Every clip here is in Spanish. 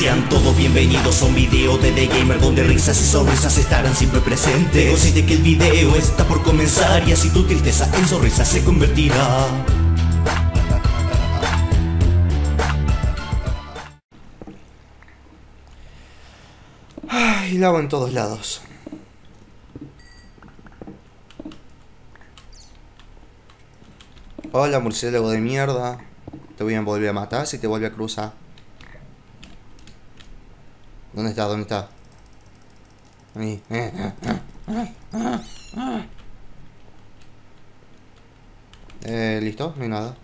Sean todos bienvenidos a un video de The Gamer donde risas y sonrisas estarán siempre presentes. Consciente que el video está por comenzar y así tu tristeza en sonrisa se convertirá. Ay, lavo en todos lados. Hola, murciélago de mierda. Te voy a volver a matar si te vuelve a cruzar. ¿Dónde está? ¿Dónde está? Ahí. Eh, ¿listo? No hay nada.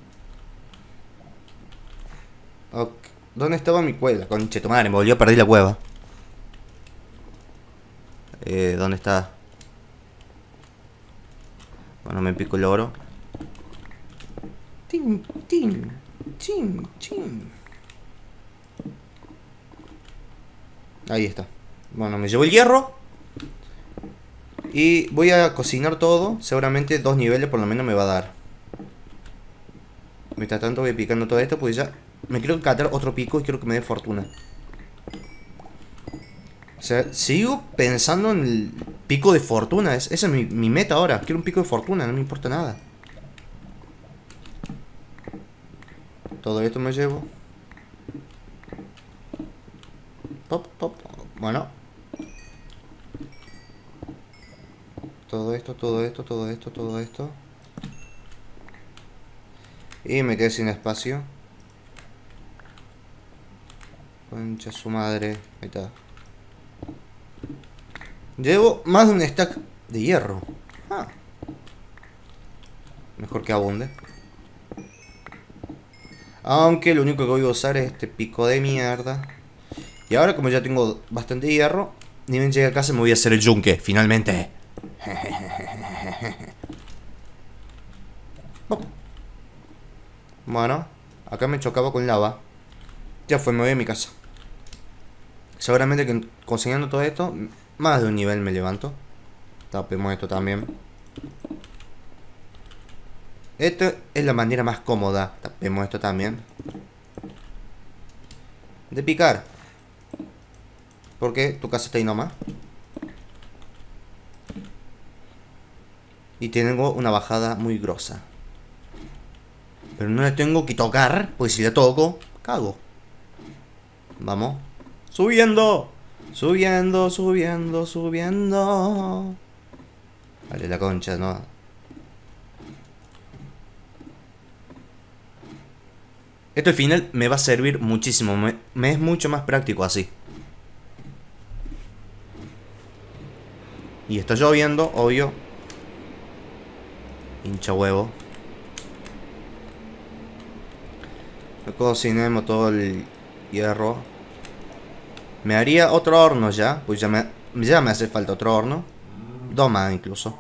Ok. ¿Dónde estaba mi cueva? Conche tu madre, me volvió a perder la cueva. Eh, ¿dónde está? Bueno, me pico el oro. Tin, tin, chin, chin. Ahí está. Bueno, me llevo el hierro. Y voy a cocinar todo. Seguramente dos niveles por lo menos me va a dar. Mientras tanto voy picando todo esto, pues ya me quiero catar otro pico y quiero que me dé fortuna. O sea, sigo pensando en el pico de fortuna. Es, esa es mi, mi meta ahora. Quiero un pico de fortuna, no me importa nada. Todo esto me llevo. Pop, pop. Bueno. Todo esto, todo esto, todo esto, todo esto. Y me quedé sin espacio. Concha su madre. Ahí está. Llevo más de un stack de hierro. Ah. Mejor que abunde. Aunque lo único que voy a usar es este pico de mierda. Y ahora como ya tengo bastante hierro, ni bien llegue a casa me voy a hacer el yunque, finalmente. Bueno, acá me chocaba con lava. Ya fue, me voy a mi casa. Seguramente que consiguiendo todo esto, más de un nivel me levanto. Tapemos esto también. Esto es la manera más cómoda. Tapemos esto también. De picar. Porque tu casa está ahí nomás. Y tengo una bajada muy grosa. Pero no la tengo que tocar. Porque si la toco, cago. Vamos. Subiendo. Subiendo, subiendo, subiendo. Vale, la concha, ¿no? Esto al final me va a servir muchísimo. Me, me es mucho más práctico así. Y está lloviendo, obvio. Hincha huevo. Cocinemos todo el hierro. Me haría otro horno ya. Pues ya me, ya me hace falta otro horno. Dos más incluso.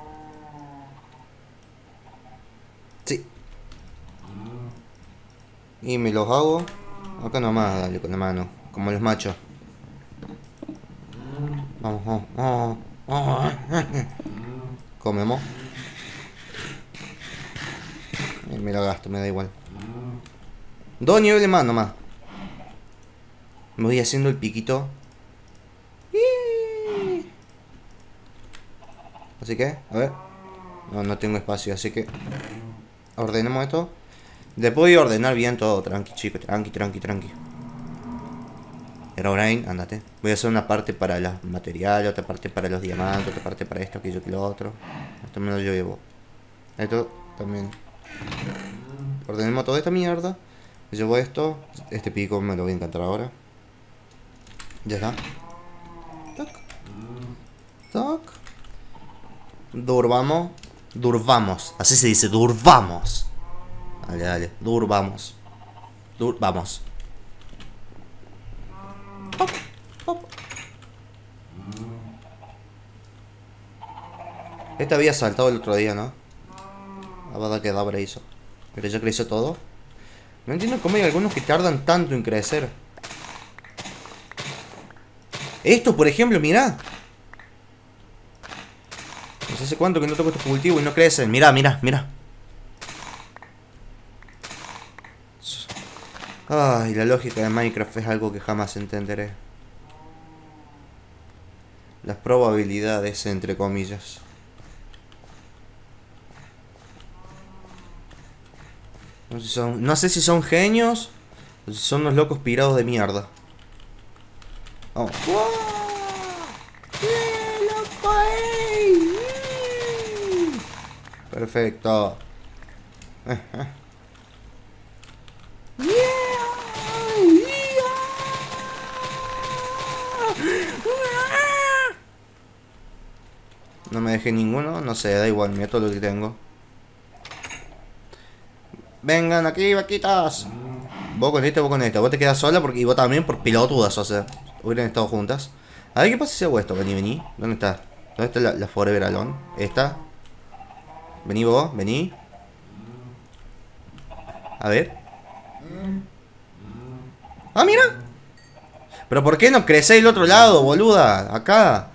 Sí. Y me los hago. Acá nomás, dale con la mano. Como los machos. Vamos, vamos, vamos. Comemos. Y me lo gasto, me da igual. Dos niveles más nomás. Me voy haciendo el piquito. Así que, a ver. No, no tengo espacio, así que... Ordenemos esto. Después voy a ordenar bien todo. Tranqui, chicos. Tranqui, tranqui, tranqui. Herobrine, andate. Voy a hacer una parte para los materiales, otra parte para los diamantes, otra parte para esto, aquello, que lo otro. Esto me lo llevo. Esto también. Ordenemos toda esta mierda. Llevo esto. Este pico me lo voy a encantar ahora. Ya está. Toc. Toc. Durvamos. Durvamos. Así se dice, durvamos. Dale, dale. Durvamos. Durvamos. Pop, pop. Este había saltado el otro día, ¿no? Abada que dabra hizo. Pero ya creció todo. No entiendo cómo hay algunos que tardan tanto en crecer. Esto, por ejemplo, mirá. No sé hace cuánto que no toco estos cultivos y no crecen. Mirá, mirá, mirá. Ay, la lógica de Minecraft es algo que jamás entenderé. Las probabilidades, entre comillas. No sé si son, no sé si son genios o si son unos locos pirados de mierda. Vamos. Perfecto. No me dejé ninguno, no sé, da igual, mira todo lo que tengo. Vengan aquí, vaquitas. Vos con este, vos con este. Vos te quedas sola porque, y vos también por pilotudas, o sea, hubieran estado juntas. A ver qué pasa si hago esto. Vení, vení. ¿Dónde está? ¿Dónde está la, Forever Alone? ¿Esta? Vení vos, vení. A ver. Ah, mira. Pero ¿por qué no crece el otro lado, boluda? Acá.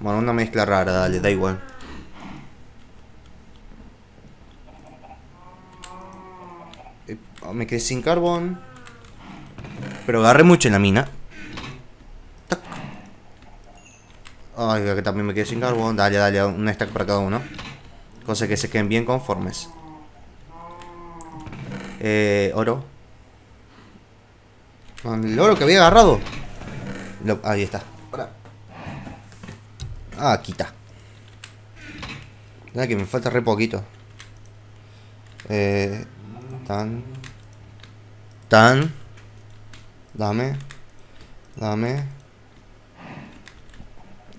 Bueno, una mezcla rara, dale, da igual. Eh, Me quedé sin carbón. Pero agarré mucho en la mina. Ay, que también me quedé sin carbón. Dale, dale, un stack para cada uno. Cosa que se queden bien conformes. Eh, oro. El oro que había agarrado. Ahí está. Ah, aquí está. Que me falta re poquito. Eh, tan. Tan. Dame. Dame.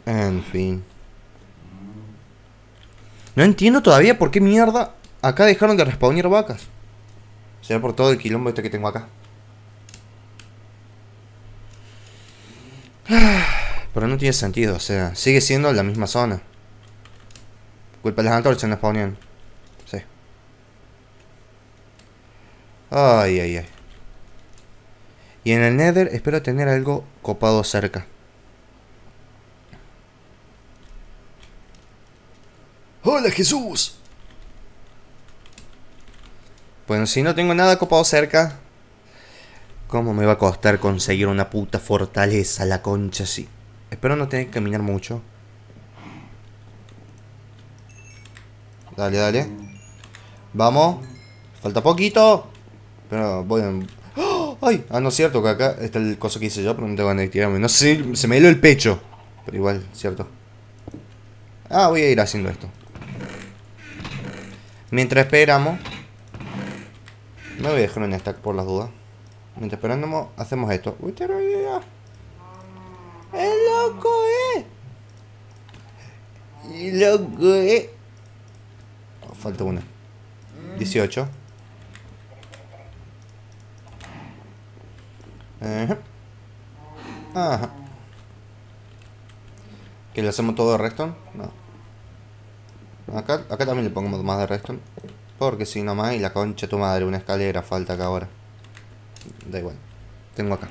En fin. No entiendo todavía por qué mierda acá dejaron de respawnear vacas. Será por todo el quilombo este que tengo acá. Pero no tiene sentido, o sea, sigue siendo la misma zona. Culpa de las antorchas no spawnean. Sí. Ay, ay, ay. Y en el Nether espero tener algo copado cerca. ¡Hola Jesús! Bueno, si no tengo nada copado cerca, ¿cómo me va a costar conseguir una puta fortaleza, la concha así? Espero no tener que caminar mucho. Dale, dale. Vamos. Falta poquito. Pero voy a... ¡Oh! ¡Ay! Ah, no es cierto que acá está el coso que hice yo, pero no tengo de tirarme. No sé, se me heló el pecho. Pero igual, cierto. Ah, voy a ir haciendo esto. Mientras esperamos... Me voy a dejar un stack por las dudas. Mientras esperamos, hacemos esto. Uy, te digo. ¡Es loco, eh! ¡Es loco, eh! Oh, falta una. 18. Ajá. ¿Que le hacemos todo de redstone? No. Acá, acá también le pongamos más de redstone. Porque si no más, y la concha tu madre, una escalera falta acá ahora. Da igual. Tengo acá.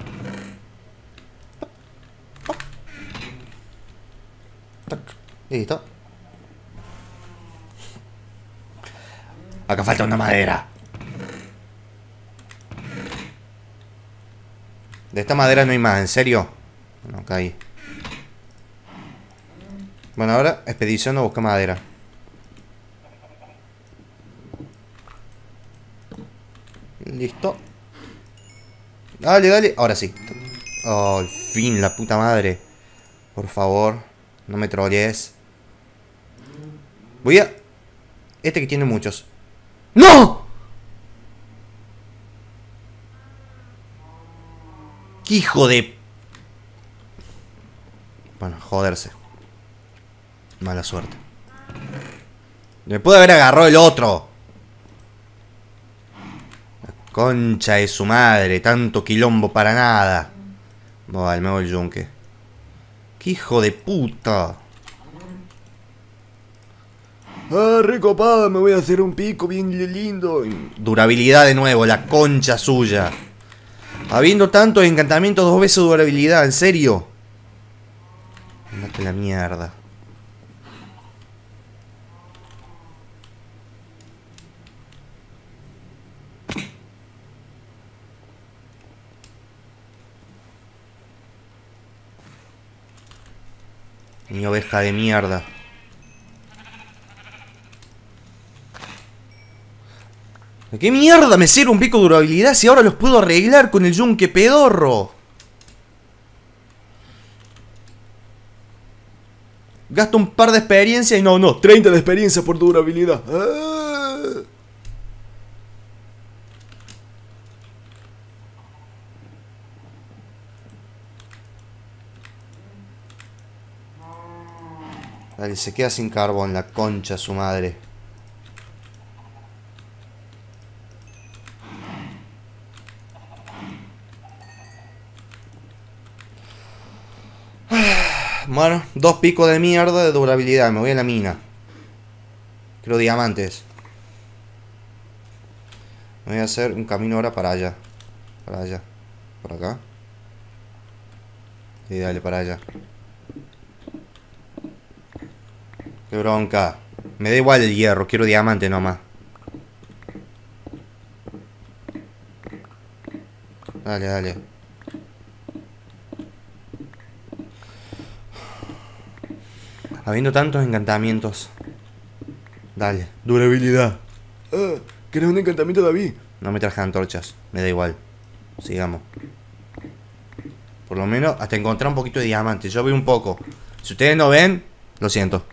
Listo. Acá falta una madera. De esta madera no hay más, ¿en serio? Bueno, hay. Bueno, ahora expedición a buscar madera. Listo. Dale, dale. Ahora sí. Oh, al fin, la puta madre. Por favor, no me trolees. Voy a... Este que tiene muchos. ¡No! ¡Qué hijo de... Bueno, joderse. Mala suerte. Me puede haber agarrado el otro. La concha de su madre. Tanto quilombo para nada. Vale, me voy el yunque. ¡Qué hijo de puta! Ah, recopada, me voy a hacer un pico bien lindo. Durabilidad de nuevo, la concha suya. Habiendo tantos encantamientos, dos veces durabilidad, en serio. Andate la mierda. Mi oveja de mierda. ¿De qué mierda me sirve un pico de durabilidad si ahora los puedo arreglar con el yunque pedorro? Gasto un par de experiencia y no, no. 30 de experiencia por durabilidad. Ah. Dale, se queda sin carbón, la concha su madre. Bueno, dos picos de mierda de durabilidad. Me voy a la mina. Quiero diamantes. Voy a hacer un camino ahora para allá. Para allá. Por acá. Y dale, para allá. Qué bronca. Me da igual el hierro, quiero diamante nomás. Dale, dale. Habiendo tantos encantamientos. Dale. Durabilidad. Ah, ¿Querés un encantamiento, David? No me traje antorchas. Me da igual. Sigamos. Por lo menos hasta encontrar un poquito de diamante. Yo veo un poco. Si ustedes no ven, lo siento.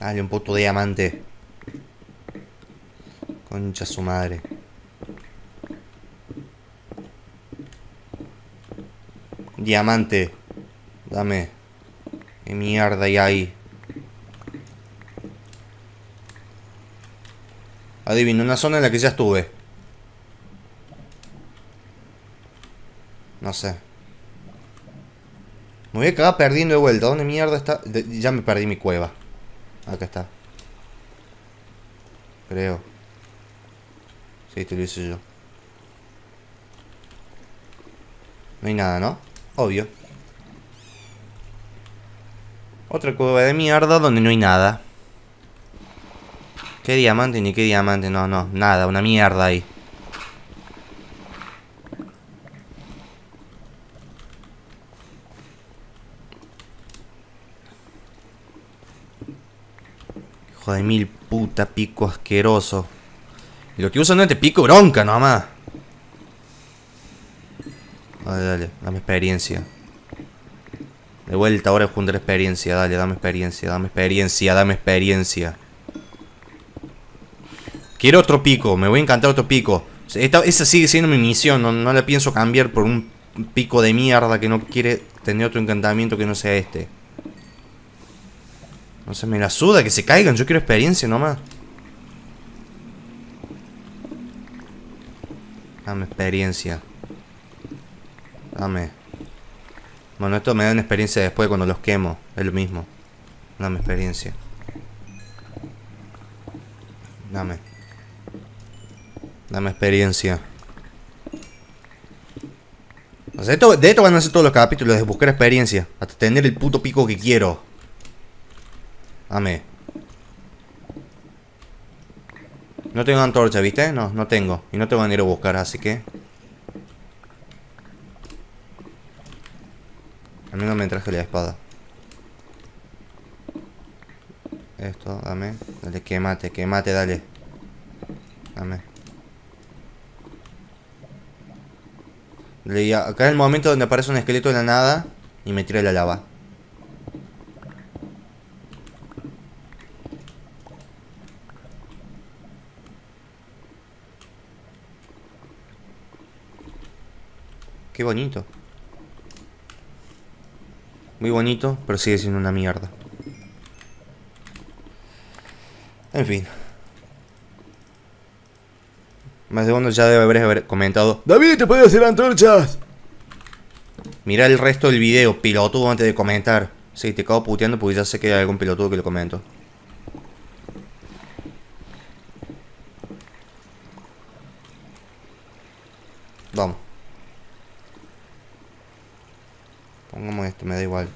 Dale un puto diamante. Concha su madre. Diamante. Dame. ¿Qué mierda hay ahí? Adivino, una zona en la que ya estuve. No sé. Me voy a acabar perdiendo de vuelta. ¿Dónde mierda está? Ya me perdí mi cueva. Acá está. Creo. Sí, te lo hice yo. No hay nada, ¿no? Obvio. Otra cueva de mierda donde no hay nada. ¿Qué diamante ni qué diamante? No, no, nada, una mierda ahí. Hijo de mil puta pico asqueroso. Lo que usan no es de pico bronca nomás. Dale, dale, dame experiencia. De vuelta ahora es juntar experiencia, dale, dame experiencia, dame experiencia, dame experiencia. Quiero otro pico, me voy a encantar otro pico. Esta- esa sigue siendo mi misión, no, no la pienso cambiar por un pico de mierda que no quiere tener otro encantamiento que no sea este. No se me la suda que se caigan, yo quiero experiencia nomás. Dame experiencia. Dame. Bueno, esto me dan experiencia después cuando los quemo. Es lo mismo. Dame experiencia. Dame. Dame experiencia. O sea, esto- de esto van a ser todos los capítulos, de buscar experiencia. Hasta tener el puto pico que quiero. Dame. No tengo antorcha, ¿viste? No, no tengo. Y no tengo que ir a buscar, así que... A mí no me traje la espada. Esto, dame. Dale, quemate, quemate, dale. Dame. Le- acá es el momento donde aparece un esqueleto de la nada y me tira la lava. Qué bonito. Muy bonito, pero sigue siendo una mierda. En fin. Más de uno ya debe haber- comentado. David, te puede hacer antorchas. Mira el resto del video, pilotudo, antes de comentar. Sí, te acabo puteando porque ya sé que hay algún pilotudo que lo comento. Vamos. Pongamos esto, me da igual.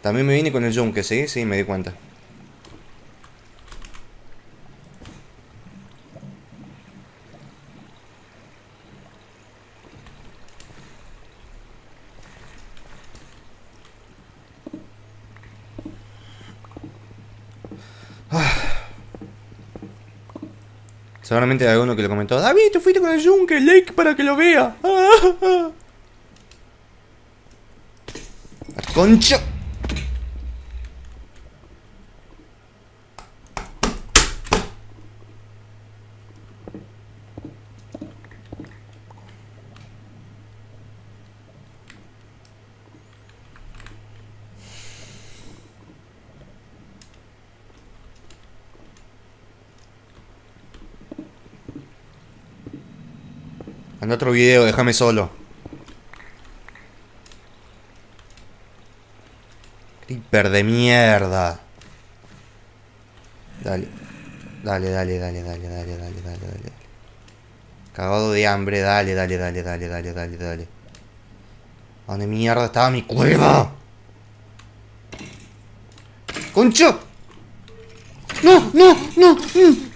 También me vine con el yunque, ¿sí? Sí, me di cuenta. Ah. Seguramente hay alguno que lo comentó. David, tú fuiste con el yunque, like para que lo vea. concha. En otro video, déjame solo. De mierda. Dale. Dale, dale, dale, dale, dale, dale, dale, dale. Cagado de hambre, dale, dale, dale, dale, dale, dale, dale. ¿Dónde mierda estaba mi cueva? ¡Concha! ¡No, no, no! mm.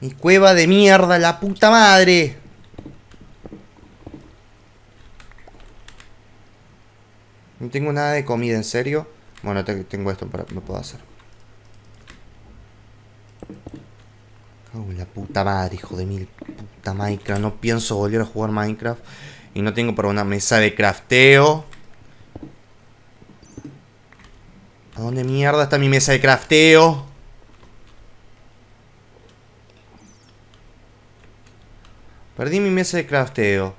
Mi cueva de mierda, la puta madre. No tengo nada de comida, ¿en serio? Bueno, te- tengo esto para me puedo hacer. La puta madre, hijo de mil puta Minecraft. No pienso volver a jugar Minecraft. Y no tengo para una mesa de crafteo. ¿A dónde mierda está mi mesa de crafteo? Perdí mi mesa de crafteo.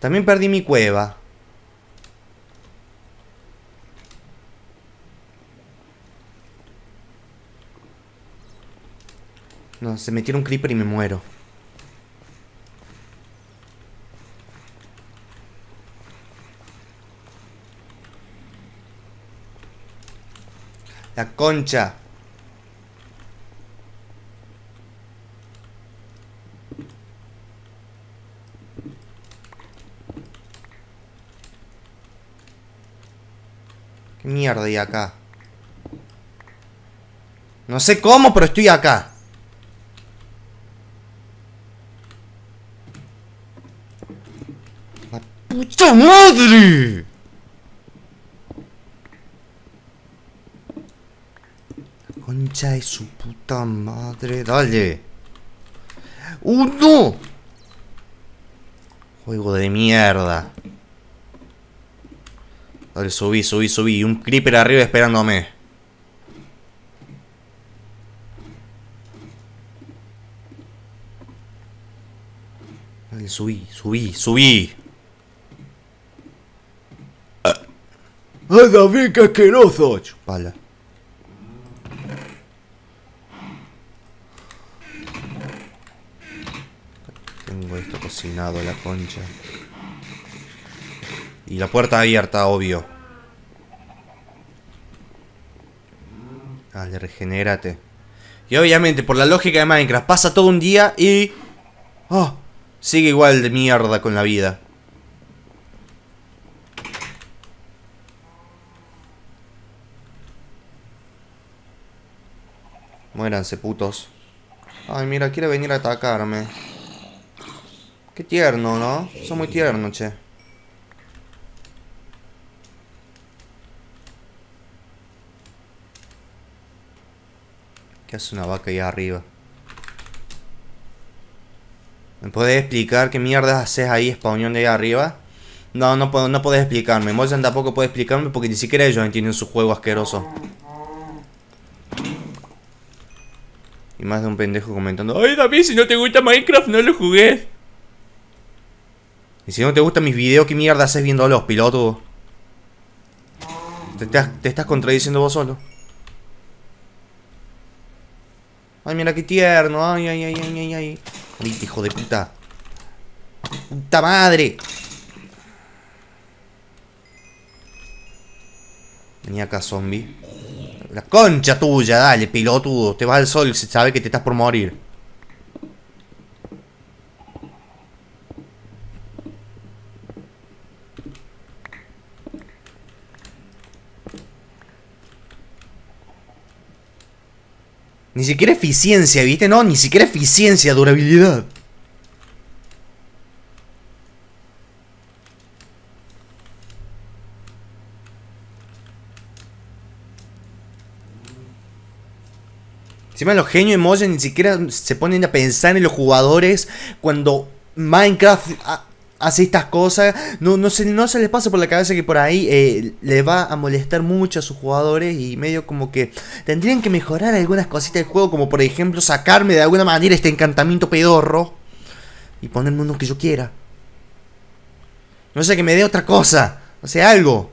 También perdí mi cueva. No, se metieron un creeper y me muero. La concha. ¿Qué mierda hay acá? No sé cómo, pero estoy acá. ¡La puta madre! Concha de su puta madre. Dale. ¡Uno! Juego de mierda. Dale, subí, subí, subí. Y un creeper arriba esperándome. Dale, subí, subí, subí. ¡Ay, David, qué asqueroso! Chupala. Esto cocinado, la concha. Y la puerta abierta, obvio. Dale, regenérate. Y obviamente, por la lógica de Minecraft, pasa todo un día y... Oh, sigue igual de mierda con la vida. Muéranse, putos. Ay, mira, quiere venir a atacarme. Qué tierno, ¿no? Son muy tiernos, che. ¿Qué hace una vaca ahí arriba? ¿Me podés explicar qué mierdas haces ahí spawneando ahí arriba? No, no puedo, no podés explicarme. Mojan tampoco puede explicarme porque ni siquiera ellos entienden su juego asqueroso. Y más de un pendejo comentando, ¡Ay David, si no te gusta Minecraft, no lo jugué! Y si no te gustan mis videos, ¿qué mierda haces viéndolos, piloto? Te, estás- te estás contradiciendo vos solo. Ay, mira qué tierno. Ay, ay, ay, ay, ay, ay. Ay, hijo de puta. Puta madre. Vení acá, zombie. La concha tuya, dale, pilotudo. Te vas al sol se sabe que te estás por morir. Ni siquiera eficiencia, ¿viste? No, ni siquiera eficiencia, durabilidad. Encima los genios emojis ni siquiera se ponen a pensar en los jugadores cuando Minecraft ah, hace estas cosas. No, no, se, no se les pasa por la cabeza que por ahí eh, le va a molestar mucho a sus jugadores y medio como que tendrían que mejorar algunas cositas del juego, como por ejemplo sacarme de alguna manera este encantamiento pedorro y ponerme uno que yo quiera. No sé, que me dé otra cosa, o sea, algo.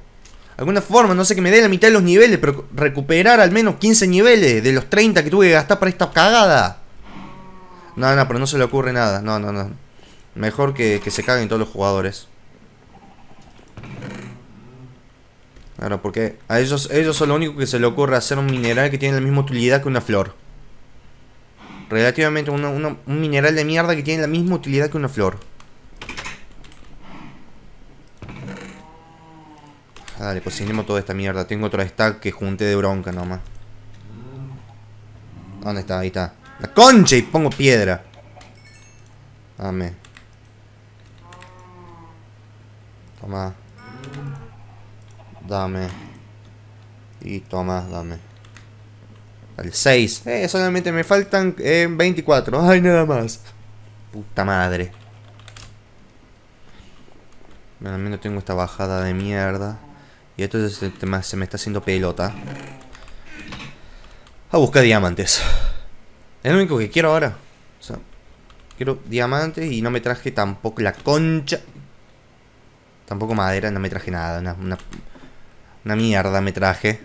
Alguna forma, no sé, que me dé la mitad de los niveles, pero recuperar al menos 15 niveles de los 30 que tuve que gastar para esta cagada. No, no, pero no se le ocurre nada. No, no, no. Mejor que, que se caguen todos los jugadores. Claro, porque a ellos, ellos son lo único que se le ocurre hacer un mineral que tiene la misma utilidad que una flor. Relativamente una- un mineral de mierda que tiene la misma utilidad que una flor. Ah, Dale, cocinemos toda esta mierda. Tengo otro stack que junté de bronca nomás. ¿Dónde está? Ahí está. ¡La concha! Y pongo piedra. Dame. Toma. Dame. Y toma, dame. Al 6. Eh, solamente me faltan eh, 24. Ay, nada más. Puta madre. Bueno, al menos tengo esta bajada de mierda. Y esto se, se me- se me está haciendo pelota. A buscar diamantes. Es lo único que quiero ahora. O sea, quiero diamantes y no me traje tampoco la concha. Tampoco madera, no me traje nada. Una, una, una mierda me traje.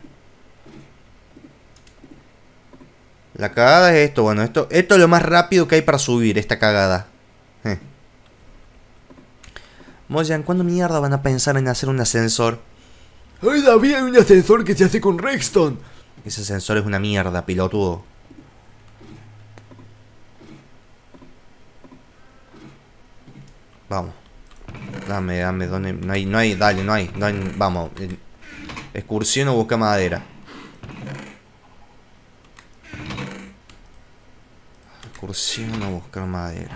La cagada es esto, bueno, esto, esto es lo más rápido que hay para subir, esta cagada. Eh. Moyan, ¿cuándo mierda van a pensar en hacer un ascensor? ¡Ay, David! Hay un ascensor que se hace con Redstone. Ese ascensor es una mierda, pilotudo. Vamos. Dame, dame, ¿dónde? No hay, no hay, dale, no hay, no hay- vamos. eh, Excursión o busca madera. Excursión o buscar madera.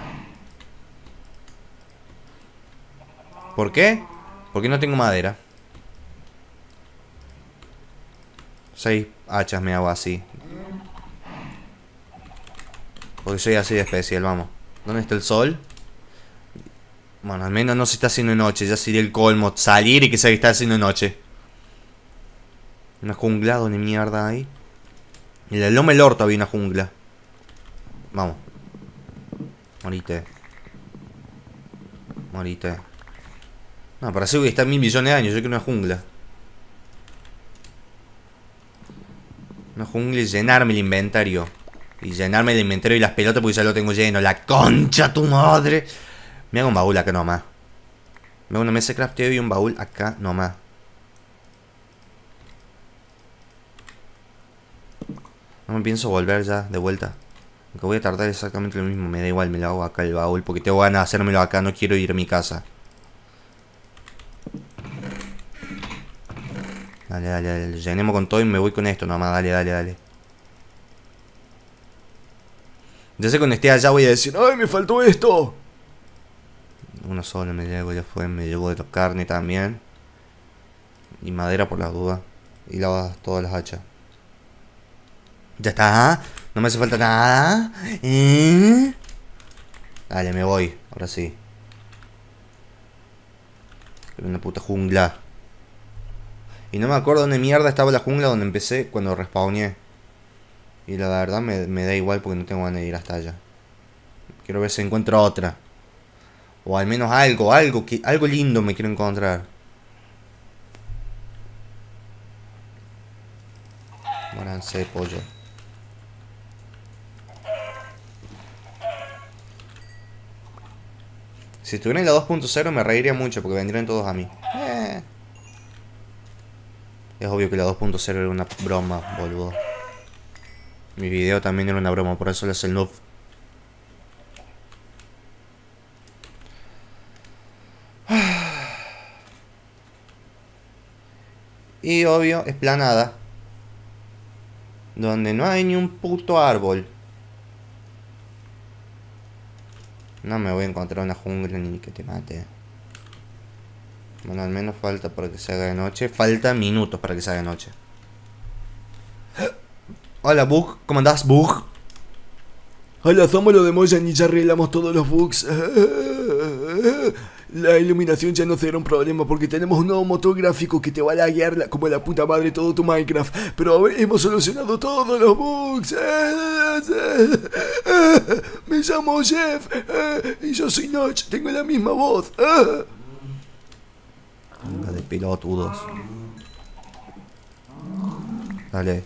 ¿Por qué? Porque no tengo madera. Seis hachas me hago así. Porque soy así de especial, vamos. ¿Dónde está el sol? Bueno, al menos no se está haciendo noche. Ya sería el colmo. Salir y que se está haciendo noche. Una jungla donde mierda hay. En el lomo del orto había una jungla. Vamos. Morite. Morite. No, para eso que está mil millones de años. Yo quiero una jungla. Una jungla y llenarme el inventario. Y llenarme el inventario y las pelotas porque ya lo tengo lleno. La concha tu madre. Me hago un baúl acá nomás. Me una mesa de crafteo y un baúl acá nomás. No me pienso volver ya de vuelta. Aunque voy a tardar exactamente lo mismo. Me da igual, me lo hago acá el baúl. Porque tengo ganas de hacérmelo acá. No quiero ir a mi casa. Dale, dale, dale. Llenemos con todo y me voy con esto nomás. Dale, dale, dale. Ya sé cuando esté allá voy a decir. ¡Ay, me faltó esto! Uno solo me llevo, ya fue. Me llevo de la carne también. Y madera por las dudas. Y lavas todas las hachas. Ya está. No me hace falta nada. ¿Eh? Dale, me voy. Ahora sí. Una puta jungla. Y no me acuerdo dónde mierda estaba la jungla donde empecé cuando respawné. Y la verdad me, me da igual porque no tengo ganas de ir hasta allá. Quiero ver si encuentro otra. O al menos algo, algo, que, algo lindo me quiero encontrar. Moranse de pollo. Si estuviera en la 2.0 me reiría mucho porque vendrían todos a mí. Eh. Es obvio que la 2.0 era una broma, boludo. Mi video también era una broma, por eso le hace el noob. Y obvio, esplanada. Donde no hay ni un puto árbol. No me voy a encontrar una jungla ni que te mate. Bueno, al menos falta para que se haga de noche. Falta minutos para que se haga de noche. Hola, Bug. ¿Cómo andás, Bug? Hola, somos los de Moyan y ya arreglamos todos los bugs. La iluminación ya no será un problema porque tenemos un nuevo motor gráfico que te va a laguear la- como la puta madre todo tu Minecraft. Pero hemos solucionado todos los bugs. Me llamo Jeff y yo soy Notch. Tengo la misma voz. Venga de pelotudos. Dale.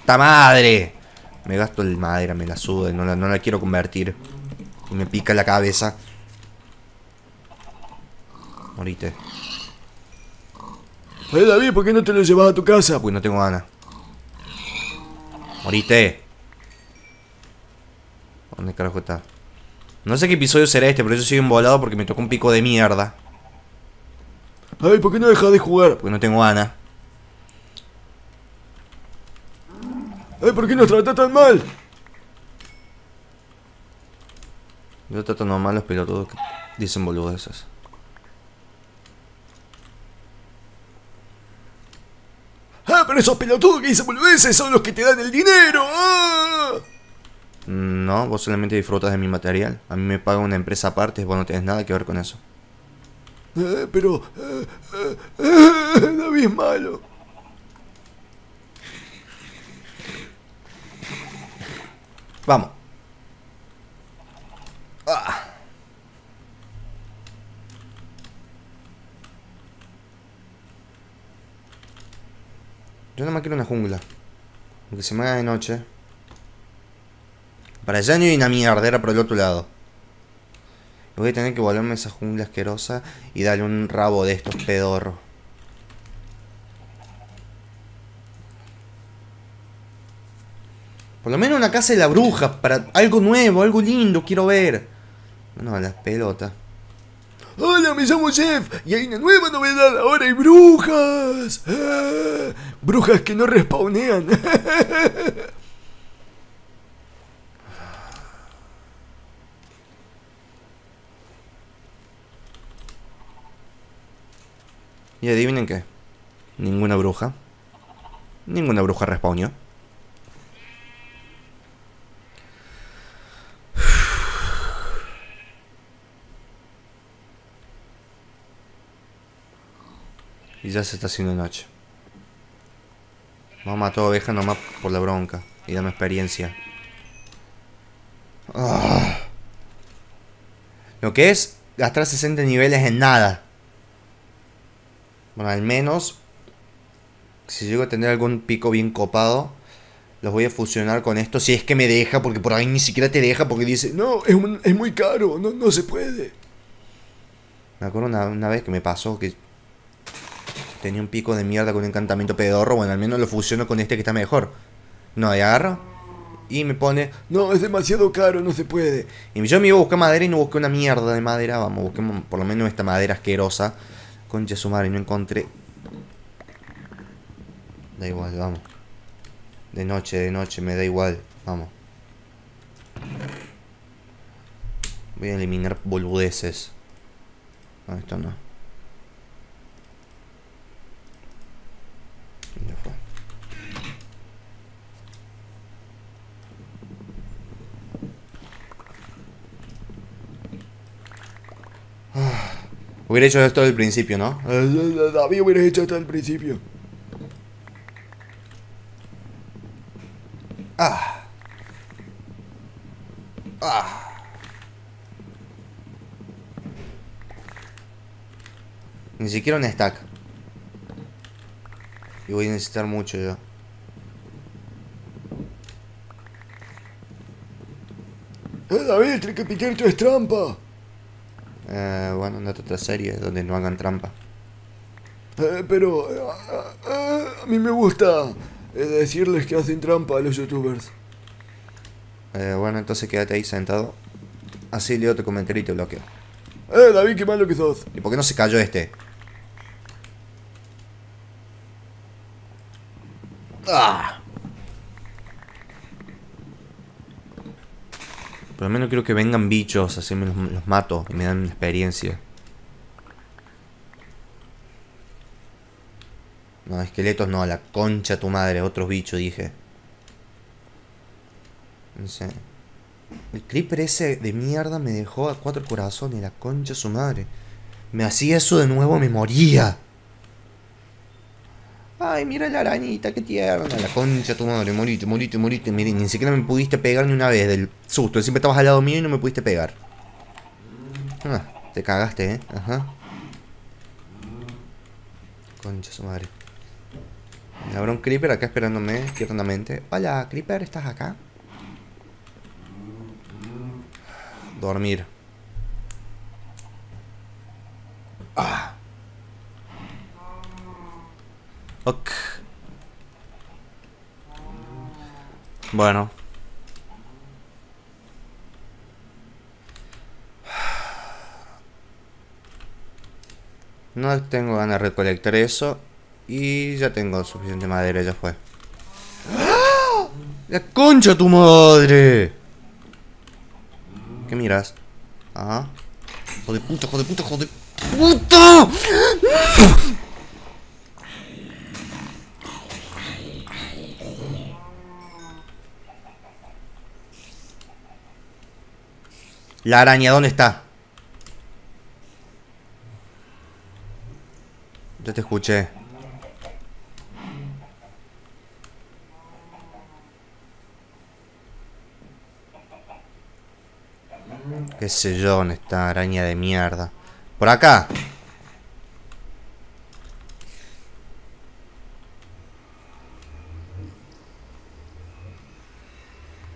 ¡Puta madre! Me gasto el madera, me la sude, no la, no la quiero convertir. Y me pica la cabeza. Morite. Eh, David, ¿por qué no te lo llevas a tu casa? Uy, no tengo ganas. Morite. ¿Dónde carajo está? No sé qué episodio será este, pero yo soy volado porque me tocó un pico de mierda. Ay, ¿por qué no dejas de jugar? Porque no tengo ganas. Ay, ¿por qué nos tratas tan mal? Yo trato normal los pelotudos que dicen boludeces. Ah, pero esos pelotudos que dicen boludeces son los que te dan el dinero. ¡Ah! No, vos solamente disfrutas de mi material. A mí me paga una empresa aparte, vos no tenés nada que ver con eso. Eh, pero... eh, eh, David es malo. Vamos. Ah. Yo no me quiero una jungla. Aunque se me haga de noche. Para allá no hay una mierdera por el otro lado. Voy a tener que volverme a esa jungla asquerosa y darle un rabo de estos pedorros. Por lo menos una casa de la bruja, para algo nuevo, algo lindo, quiero ver. No, las pelotas. Hola, me llamo Jeff y hay una nueva novedad. Ahora hay brujas. Ah, brujas que no respawnean. Y adivinen qué. Ninguna bruja. Ninguna bruja respawnió. Ya se está haciendo noche. Vamos a matar oveja nomás por la bronca. Y dame experiencia. Ah. Lo que es gastar 60 niveles en nada. Bueno, al menos si llego a tener algún pico bien copado, los voy a fusionar con esto. Si es que me deja, porque por ahí ni siquiera te deja, porque dice. No, es, un- es muy caro. No, no se puede. Me acuerdo una, una vez que me pasó que tenía un pico de mierda con un encantamiento pedorro. Bueno, al menos lo fusiono con este que está mejor. No, y agarro y me pone. No, es demasiado caro. No se puede. Y yo me iba a buscar madera y no busqué una mierda de madera. Vamos, busquemos por lo menos esta madera asquerosa. Concha su madre, no encontré. Da igual, vamos. De noche, de noche, me da igual. Vamos. Voy a eliminar boludeces. No, esto no. Ya fue. Hubiera hecho esto del principio, ¿no? David hubieras hecho esto al principio. Ah. Ah. Ni siquiera un stack. Y voy a necesitar mucho yo. Eh, David, el tricapitero es trampa. Eh, bueno, andate otra serie donde no hagan trampa. Eh, pero eh, eh, a mí me gusta eh, decirles que hacen trampa a los youtubers. Eh, bueno, entonces quédate ahí sentado. Así leo tu comentario y te bloqueo. Eh, David, qué malo que sos. ¿Y por qué no se cayó este? Lo menos quiero que vengan bichos, así me los, mato y me dan experiencia. No, esqueletos no, la concha tu madre, otros bichos dije. El creeper ese de mierda me dejó a cuatro corazones, la concha su madre. Me hacía eso de nuevo, me moría. Ay, mira la arañita, qué tierna. La concha tu madre, morite, morite, morite. Mire, ni siquiera me pudiste pegar ni una vez del susto. Siempre estabas al lado mío y no me pudiste pegar. Ah, te cagaste, eh. Ajá. Concha su madre. Habrá un creeper acá esperándome tiernamente. Hola, creeper, ¿estás acá? Dormir. Ah. Ok. Bueno. No tengo ganas de recolectar eso. Y ya tengo suficiente madera, ya fue. ¡Ah! ¡La concha tu madre! ¿Qué miras? Ajá. Joder puta, joder puta, joder puta. La araña, ¿dónde está? Ya te escuché. Qué sé yo, dónde está araña de mierda. Por acá.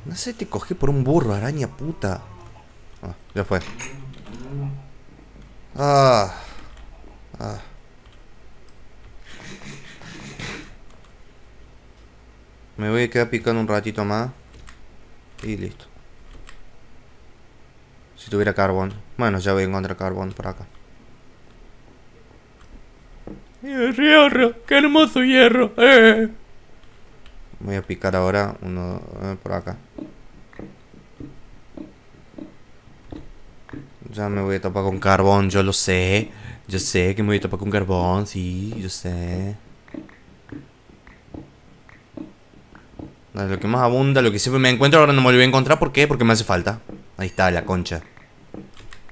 No sé, te cogí por un burro, araña puta. Ah, ya fue. Ah. Ah. Me voy a quedar picando un ratito más. Y listo. Si tuviera carbón. Bueno, ya voy a encontrar carbón por acá. Hierro, qué hermoso hierro. Eh. Voy a picar ahora uno eh, por acá. Ya me voy a tapar con carbón, yo lo sé. Yo sé que me voy a tapar con carbón, sí, yo sé. Lo que más abunda, lo que siempre me encuentro, ahora no me lo voy a encontrar. ¿Por qué? Porque me hace falta. Ahí está, la concha.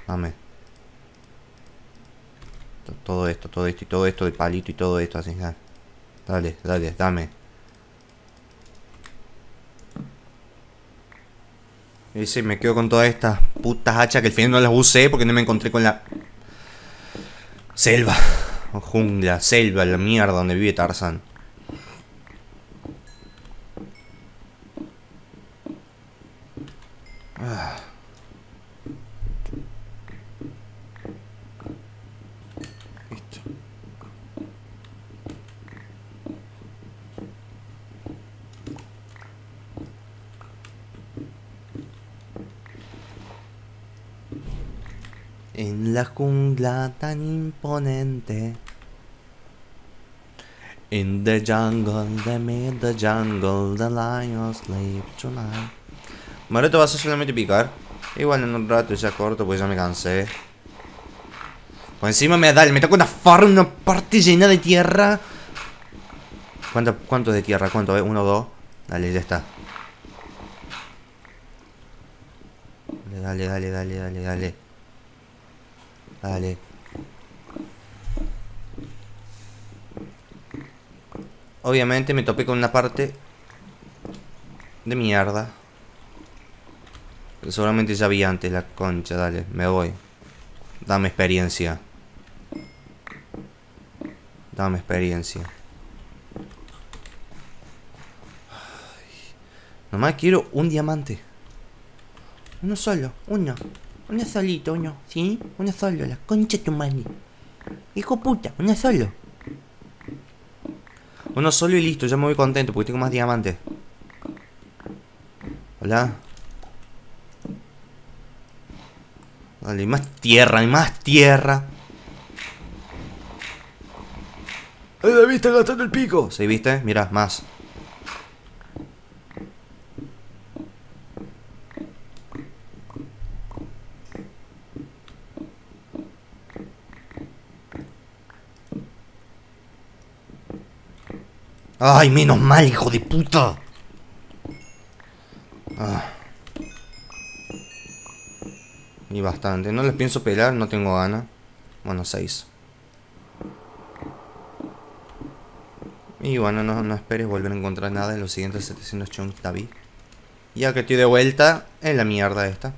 Dame. To- Todo esto, todo esto y todo esto de palito y todo esto así. Dale, dale, dame. Y me quedo con todas estas putas hachas que al final no las usé porque no me encontré con la selva. Jungla, selva, la mierda donde vive Tarzan. Listo. En la jungla tan imponente. In the jungle, the mid the jungle, the lion sleep tonight. Te vas a solamente picar. Igual en un rato ya corto, pues ya me cansé. Pues encima me da, me toca una farra, una parte llena de tierra. ¿Cuánto, cuánto de tierra? ¿Cuánto? Eh? ¿Uno dos? Dale, ya está. Dale, dale, dale, dale, dale. Dale. Obviamente me topé con una parte de mierda. Seguramente ya vi antes la concha, dale, me voy. Dame experiencia. Dame experiencia. Ay, Nomás quiero un diamante. Uno solo, uno. Uno solito, uno, ¿sí? Uno solo, la concha de tu madre. Hijo puta, uno solo. Uno solo y listo, ya me voy contento porque tengo más diamantes. Hola. Dale, más tierra, y más tierra. ¡Eh, David está gastando el pico! ¿Sí viste? Mira, más. Ay, menos mal, hijo de puta. Ah. Y bastante. No les pienso pelar, no tengo gana. Bueno, 6. Y bueno, no, no, esperes volver a encontrar nada en los siguientes 700 chunks, David. Ya que estoy de vuelta en la mierda esta.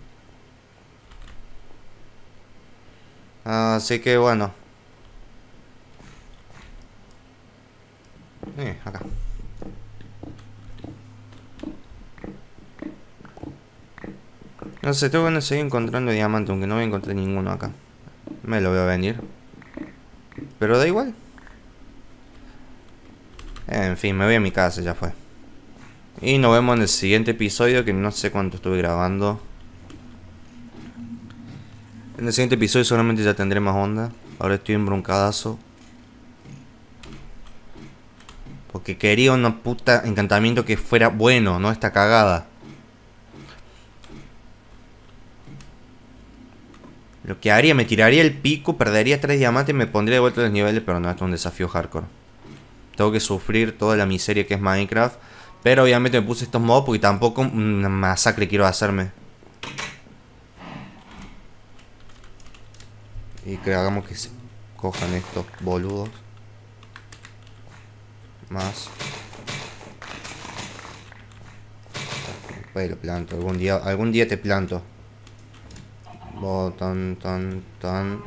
Así que bueno, Eh, acá. No sé, tengo que seguir encontrando diamantes, aunque no voy a encontrar ninguno acá. Me lo veo venir. Pero da igual. En fin, me voy a mi casa, ya fue. Y nos vemos en el siguiente episodio, que no sé cuánto estuve grabando. En el siguiente episodio solamente ya tendré más onda. Ahora estoy embroncadazo. Porque quería una puta encantamiento que fuera bueno, no esta cagada. Lo que haría, me tiraría el pico, perdería tres diamantes y me pondría de vuelta los niveles, pero no, esto es un desafío hardcore. Tengo que sufrir toda la miseria que es Minecraft. Pero obviamente me puse estos modos porque tampoco una masacre quiero hacerme. Y que hagamos que se cojan estos boludos. Más. Pues lo planto. Algún día, algún día te planto. tan, tan, tan.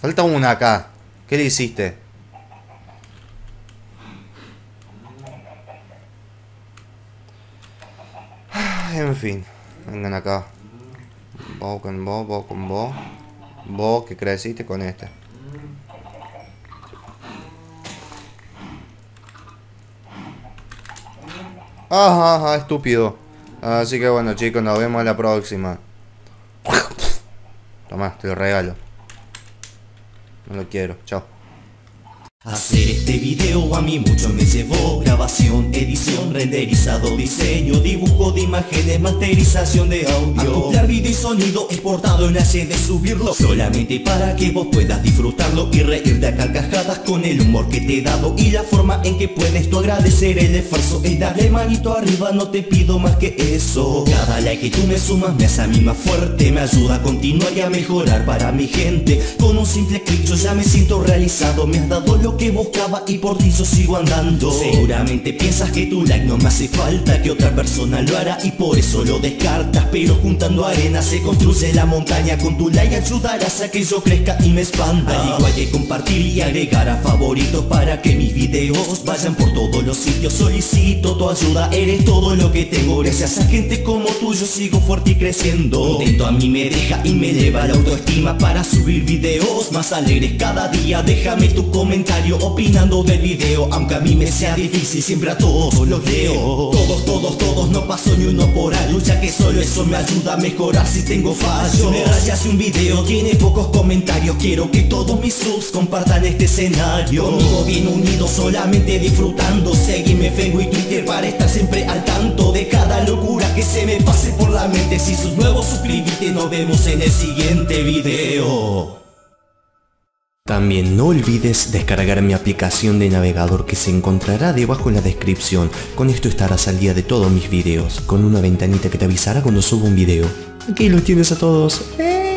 Falta una acá. ¿Qué le hiciste? En fin. Vengan acá. Vos con vos, vos con vos. Vos que creciste con este. Ajá, estúpido. Así que bueno chicos, nos vemos la próxima. Toma, te lo regalo. No lo quiero, chao. Hacer este video a mí mucho me llevó. Grabación, edición, renderizado, diseño Dibujo de imágenes, masterización de audio. Acoplar video y sonido exportado en HD Subirlo solamente para que vos puedas disfrutarlo Y reírte a carcajadas con el humor que te he dado Y la forma en que puedes tú agradecer el esfuerzo Y darle manito arriba, no te pido más que eso. Cada like que tú me sumas me hace a mí más fuerte Me ayuda a continuar y a mejorar para mi gente. Con un simple clic yo ya me siento realizado Me has dado lo que buscaba y por ti yo sigo andando. Seguramente piensas que tu like no me hace falta Que otra persona lo hará y por eso lo descartas. Pero juntando arena se construye la montaña Con tu like ayudarás a que yo crezca y me expanda. Al igual que compartir y agregar a favoritos Para que mis videos vayan por todos los sitios. Solicito tu ayuda, eres todo lo que tengo. Gracias a gente como tú yo sigo fuerte y creciendo. Contento a mí me deja y me eleva la autoestima Para subir videos más alegres cada día. Déjame tu comentario opinando del video Aunque a mí me sea difícil, siempre a todos los leo. Todos, todos, todos, no paso ni uno por algo Ya que solo eso me ayuda a mejorar si tengo fallos Me rayas un video, tiene pocos comentarios Quiero que todos mis subs compartan este escenario. Conmigo bien unido, solamente disfrutando Seguime Facebook y Twitter para estar siempre al tanto De cada locura que se me pase por la mente. Si sos nuevo, suscríbete, nos vemos en el siguiente video también no olvides descargar mi aplicación de navegador que se encontrará debajo en la descripción. Con esto estarás al día de todos mis videos, con una ventanita que te avisará cuando subo un video. Aquí los tienes a todos. ¡Eh!